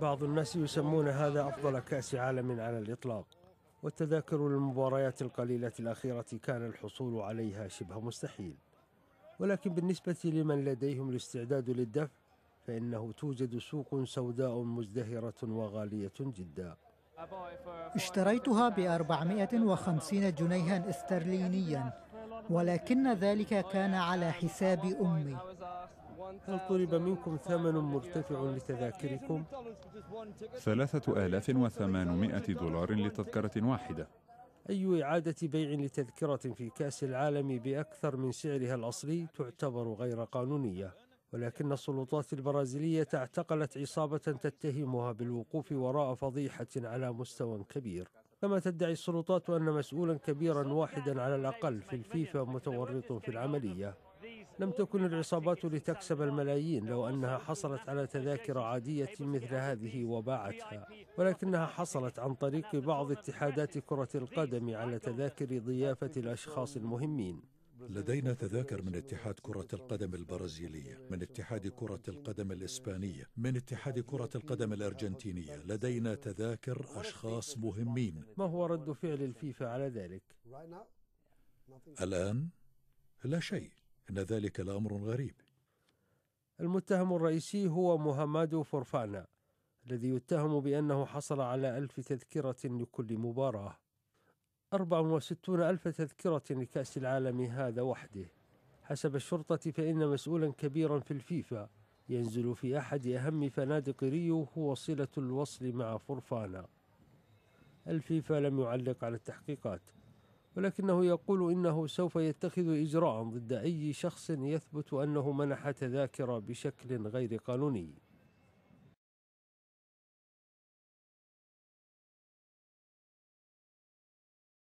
بعض الناس يسمون هذا أفضل كأس عالم على الإطلاق والتذاكر للمباريات القليلة الأخيرة كان الحصول عليها شبه مستحيل. ولكن بالنسبة لمن لديهم الاستعداد للدفع فإنه توجد سوق سوداء مزدهرة وغالية جدا. اشتريتها ب 450 جنيها استرلينيا ولكن ذلك كان على حساب أمي. هل طلب منكم ثمن مرتفع لتذاكركم؟ ثلاثة آلاف وثمانمائة دولار لتذكرة واحدة. أي إعادة بيع لتذكرة في كأس العالم بأكثر من سعرها الأصلي تعتبر غير قانونية ولكن السلطات البرازيلية اعتقلت عصابة تتهمها بالوقوف وراء فضيحة على مستوى كبير. كما تدعي السلطات أن مسؤولا كبيرا واحدا على الأقل في الفيفا متورط في العملية. لم تكن العصابات لتكسب الملايين لو أنها حصلت على تذاكر عادية مثل هذه وباعتها. ولكنها حصلت عن طريق بعض اتحادات كرة القدم على تذاكر ضيافة الأشخاص المهمين. لدينا تذاكر من اتحاد كرة القدم البرازيلية من اتحاد كرة القدم الإسبانية من اتحاد كرة القدم الأرجنتينية. لدينا تذاكر أشخاص مهمين. ما هو رد فعل الفيفا على ذلك؟ الآن لا شيء. إن ذلك لأمر غريب. المتهم الرئيسي هو مهمادو فورفانا الذي يتهم بأنه حصل على ألف تذكرة لكل مباراة. 64 ألف تذكرة لكأس العالم هذا وحده. حسب الشرطة فإن مسؤولا كبيرا في الفيفا ينزل في أحد أهم فنادق ريو هو صلة الوصل مع فرفانا الفيفا لم يعلق على التحقيقات. ولكنه يقول إنه سوف يتخذ إجراء ضد أي شخص يثبت أنه منح تذاكر بشكل غير قانوني.